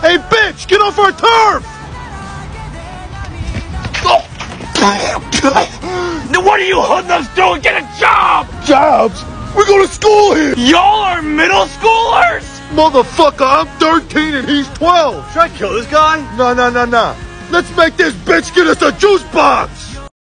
Hey, bitch, get off our turf! Now what are you hoodlums doing? Get a job! Jobs? We go to school here! Y'all are middle schoolers? Motherfucker, I'm 13 and he's 12! Should I kill this guy? No, no, no, no. Let's make this bitch get us a juice box!